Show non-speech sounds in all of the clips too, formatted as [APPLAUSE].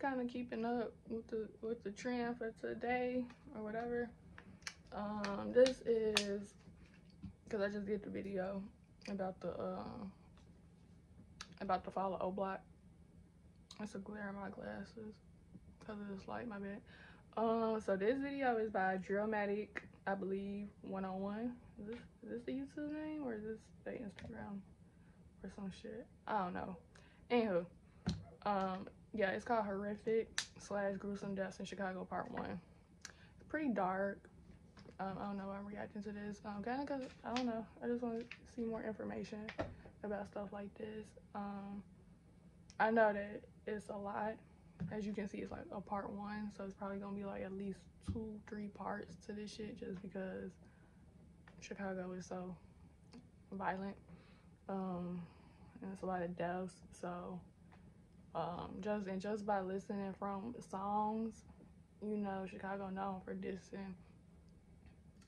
kind of keeping up with the with the trend for today or whatever. Um, this is because I just did the video about the uh, about the follow O block. It's a glare in my glasses because of this light. My bad. Um, so this video is by Dramatic, I believe, one on one. Is this is this the YouTube name or is this the Instagram or some shit? I don't know. Anywho, um, yeah, it's called Horrific slash Gruesome Deaths in Chicago Part One. It's pretty dark. Um, I don't know why I'm reacting to this. Um, kind of cause I don't know. I just want to see more information about stuff like this. Um, I know that it's a lot. As you can see, it's like a part one, so it's probably gonna be like at least two, three parts to this shit, just because Chicago is so violent. Um, and it's a lot of deaths. So, um, just and just by listening from songs, you know, Chicago known for dissing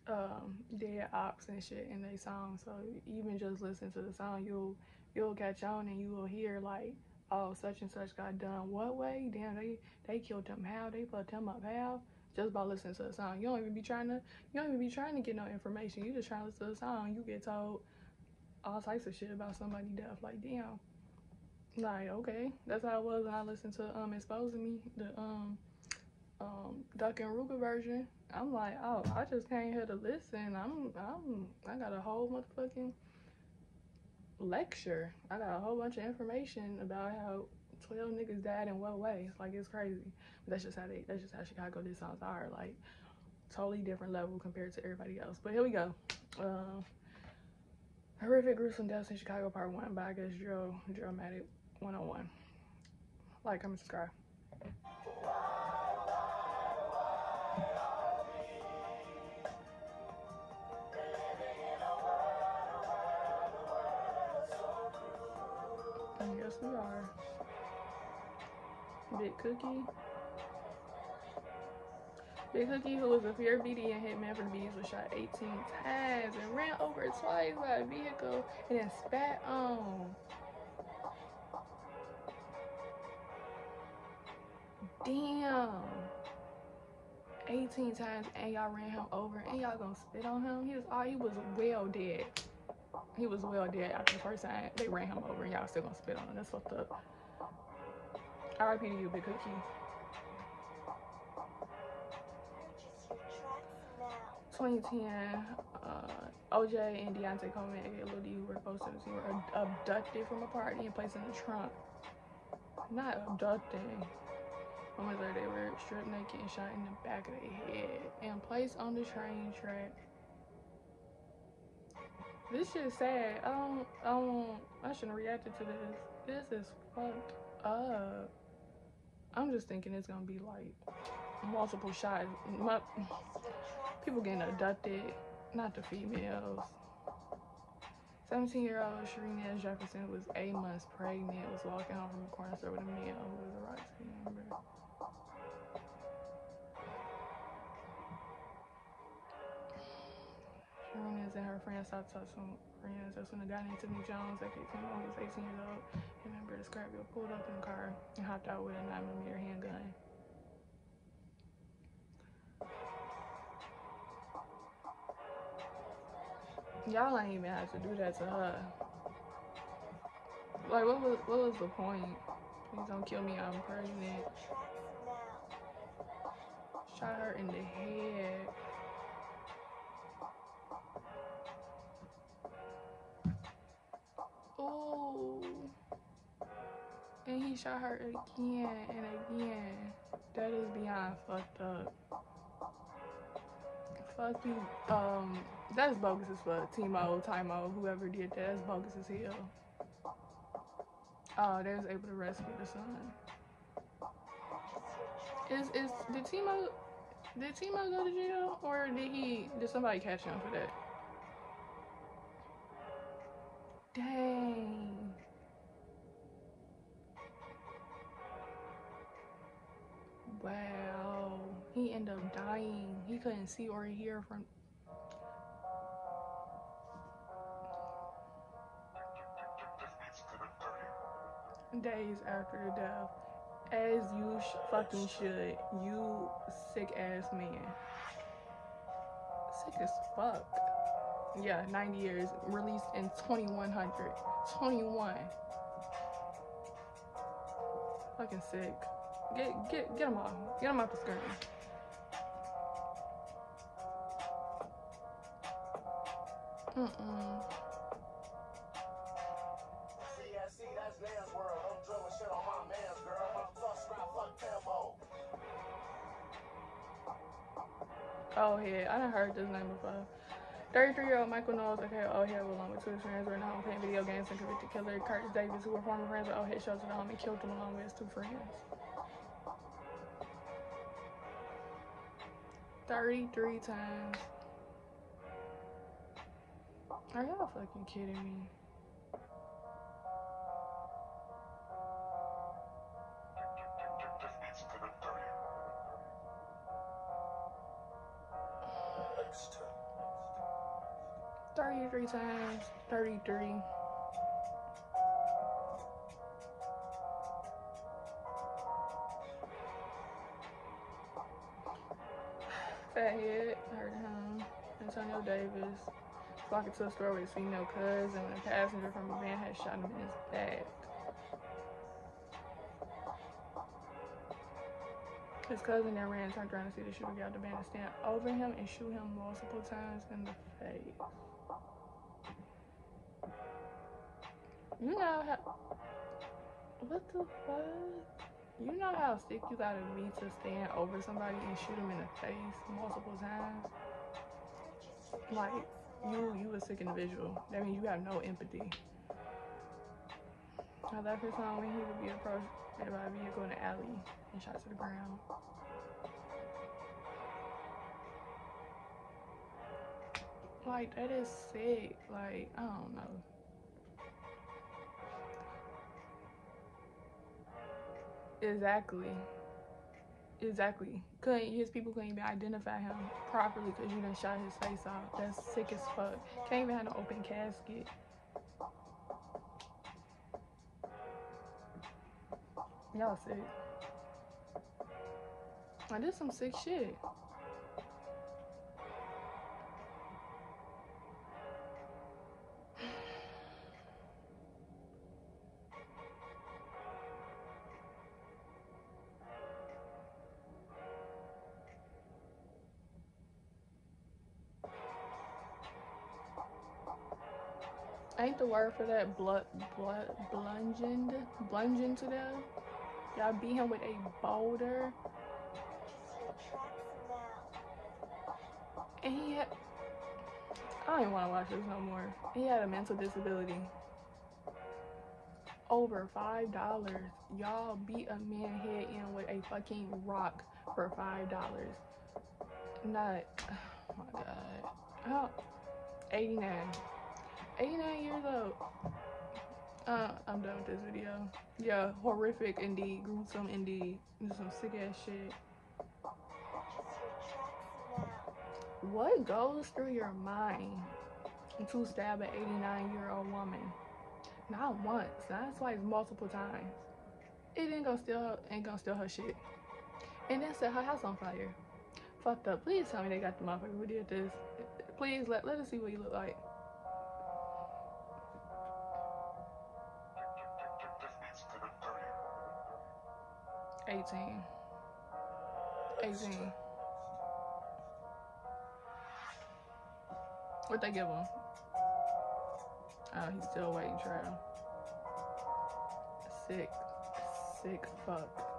um dead ops and shit in their songs. So even just listen to the song you'll you'll catch on and you will hear like oh such and such got done what way? Damn they they killed him how? They fucked him up how? Just by listening to the song. You don't even be trying to you don't even be trying to get no information. You just trying to listen to the song. You get told all types of shit about somebody death like damn like okay that's how it was when i listened to um exposing me the um um duck and ruger version I'm like, oh, I just came here to listen. I'm, I'm, I got a whole motherfucking lecture. I got a whole bunch of information about how 12 niggas died in what way. Like, it's crazy. But that's just how they, that's just how Chicago these songs are. Like, totally different level compared to everybody else. But here we go. Uh, horrific gruesome deaths in Chicago part one by I guess Joe Dramatic 101. Like, comment, subscribe. And Yes, we are. Big Cookie. Big Cookie, who was a fear BD and hitman for the bees, was shot 18 times and ran over twice by a vehicle and then spat on. Damn. 18 times and y'all ran him over and y'all gonna spit on him. He was all he was well dead he was well dead after the first time they ran him over and y'all still gonna spit on him. That's fucked up. RIP to you, Big Cookie. 2010, uh, OJ and Deontay Coleman, aka Lil D, were both 17, were abducted from a party and placed in the trunk. Not abducting. Moments later, they were stripped naked and shot in the back of their head and placed on the train track this is sad. I don't, I don't, I shouldn't to this. This is fucked up. I'm just thinking it's gonna be like multiple shots. My, people getting abducted, not the females. 17 year old Sharina Jefferson was eight months pregnant, was walking home from a corner store with a man who was a Roxy member. Runners and her friends stopped some friends. That's when a guy named Tiffany Jones, came home, he was 18 years old, of the Scrapville, pulled up in the car and hopped out with a 9mm handgun. Y'all ain't even have to do that to her. Like, what was what was the point? Please don't kill me, I'm pregnant. Shot her in the head. He shot her again and again. That is beyond fucked up. Fuck you. Um, that's bogus as fuck. Timo, Timo, whoever did that, that's bogus as hell. Oh, they was able to rescue the son. Is is did Timo did Timo go to jail or did he did somebody catch him for that? Dang. Wow. He ended up dying. He couldn't see or hear from days after the death. As you sh fucking should. You sick ass man. Sick as fuck. Yeah, 90 years. Released in 2100. 21. Fucking sick. Get get get him off. Get him off the screen. Mm-mm. Oh yeah, I done heard this name before. 33 year old Michael Knowles, okay, oh yeah, along with two friends were now playing video games and convicted killer Curtis Davis, who were former friends Oh Hit shows at home and killed them along with his two friends. 33 times. Are y'all fucking kidding me? Thirty-three times, thirty-three. Fathead, heard him. Antonio Davis. To a store with his female cousin when a passenger from a van had shot him in his back. His cousin then ran and turned around to see the shooter get out the van and stand over him and shoot him multiple times in the face. You know how. What the fuck? You know how sick you gotta be to stand over somebody and shoot them in the face multiple times? Like, you you a sick individual. That means you have no empathy. I left his home when he would be approached by a vehicle in the alley and shot to the ground. Like that is sick. Like I don't know. Exactly. Exactly. Couldn't his people couldn't even identify him properly because you done shot his face off. That's sick as fuck. Can't even have an open casket. Y'all sick. I did some sick shit. Word for that blood blood blunged blunging to death? Y'all beat him with a boulder? And he had i don't even want to watch this no more. He had a mental disability. Over five dollars. Y'all beat a man head in with a fucking rock for five dollars. Not [SIGHS] oh my god. Oh 89 89 years old. Uh, I'm done with this video. Yeah, horrific indeed, gruesome indeed. Just some sick ass shit. What goes through your mind to stab an 89 year old woman? Not once, not twice, multiple times. It ain't gonna steal, ain't gonna steal her shit. And then set her house on fire. Fucked up. Please tell me they got the motherfucker who did this. Please let, let us see what you look like. 18. 18. What they give him? Oh, he's still waiting trial. Sick. Sick fuck.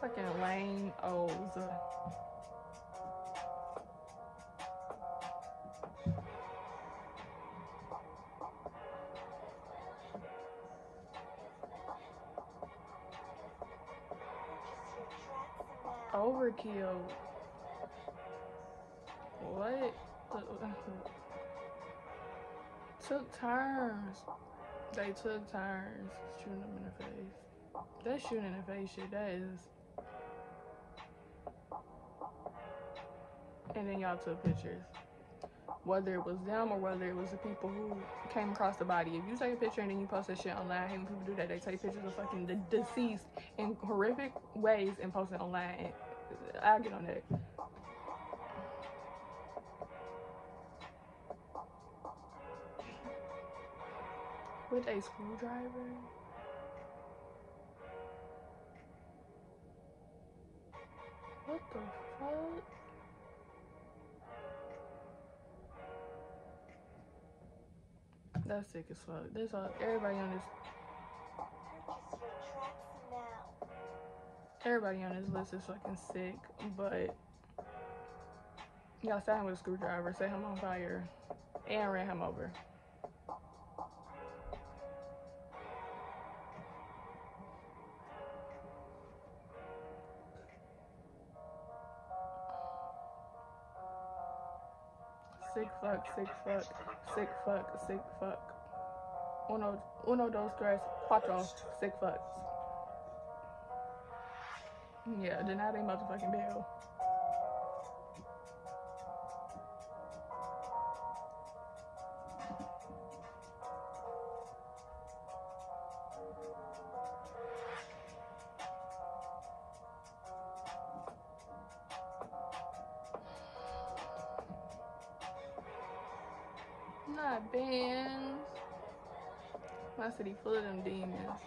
Fucking lame O's. Overkill. What? [LAUGHS] Took turns. They took turns shooting them in the face. That shooting in the face shit, that is. And then y'all took pictures. Whether it was them or whether it was the people who came across the body. If you take a picture and then you post that shit online, when people do that. They take pictures of fucking the deceased in horrific ways and post it online. I'll get on that. With a screwdriver? What the fuck? That's sick as fuck. This all everybody on this everybody on this list is fucking sick, but y'all sat him with a screwdriver, set him on fire, and ran him over. Sick fuck, sick fuck, sick fuck, sick fuck. Uno, uno, dos, tres, cuatro, sick fucks. Yeah, deny they motherfucking bill. Not bands. My city full of them demons.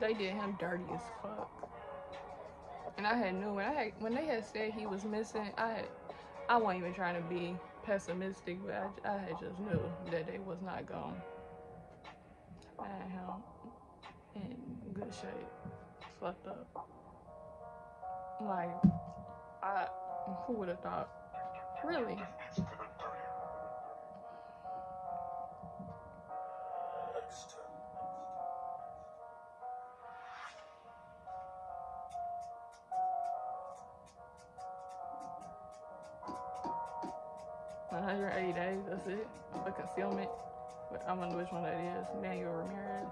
They did him dirty as fuck. And I had knew when I had when they had said he was missing, I had I wasn't even trying to be pessimistic, but I, I had just knew that they was not gone. find him in good shape. Fucked up. Like I who would have thought? Really? 180 days, that's it. For concealment. But I wonder which one that is. Manuel Ramirez.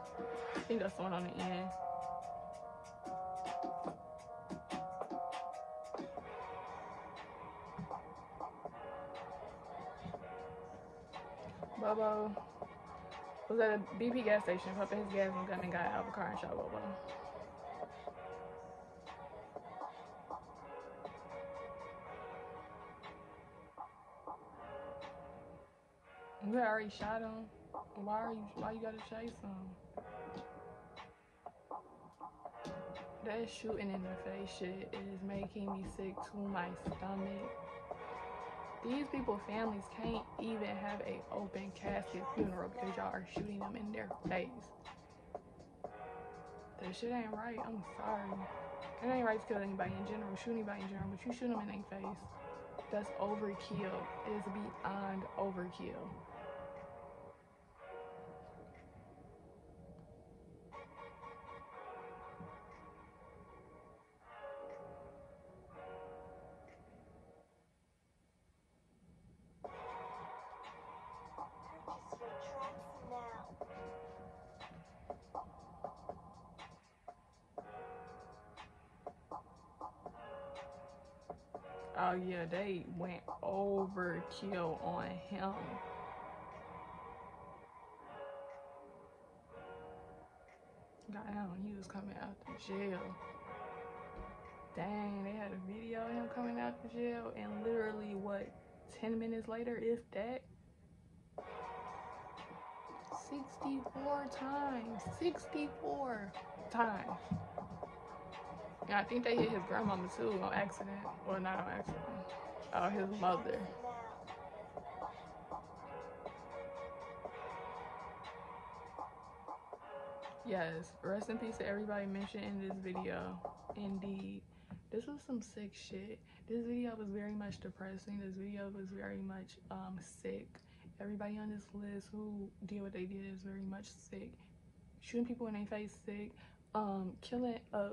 I think that's the one on the end. Bobo was at a BP gas station, pumping his gas and gun and got out of a car and shot Bobo. You already shot him. Why are you? Why you gotta chase him? That shooting in the face shit is making me sick to my stomach. These people families can't even have a open casket funeral because y'all are shooting them in their face. That shit ain't right. I'm sorry. It ain't right to kill anybody in general, shoot anybody in general, but you shoot them in their face. That's overkill. It is beyond overkill. Oh yeah, they went overkill on him. Damn, he was coming out the jail. Dang, they had a video of him coming out the jail and literally what 10 minutes later, if that 64 times 64 times I think they hit his grandmama too on accident. Well, not on accident. Oh, his mother. Yes, rest in peace to everybody mentioned in this video. Indeed. This was some sick shit. This video was very much depressing. This video was very much um sick. Everybody on this list who did what they did is very much sick. Shooting people in their face sick. Um killing a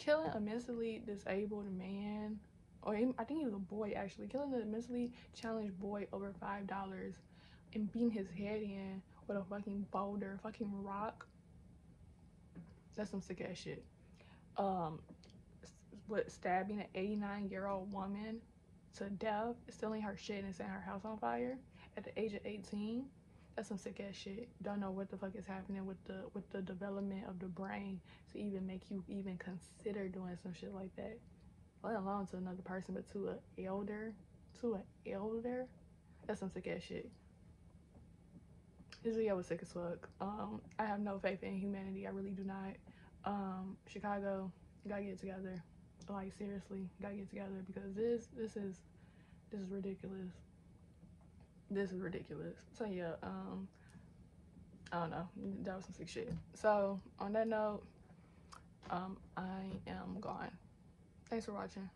killing a mentally disabled man or I think he was a boy actually, killing a mentally challenged boy over five dollars and beating his head in with a fucking boulder, fucking rock. That's some sick ass shit. Um, what stabbing an 89 year old woman to death, stealing her shit and setting her house on fire at the age of 18. That's some sick ass shit. Don't know what the fuck is happening with the with the development of the brain to even make you even consider doing some shit like that let alone to another person, but to an elder, to an elder, that's some sick ass shit. This video was sick as fuck. Um, I have no faith in humanity. I really do not. Um, Chicago, gotta get together. Like seriously, gotta get together because this, this is, this is ridiculous. This is ridiculous. So yeah, um, I don't know. That was some sick shit. So on that note, um, I am gone. Thanks for watching.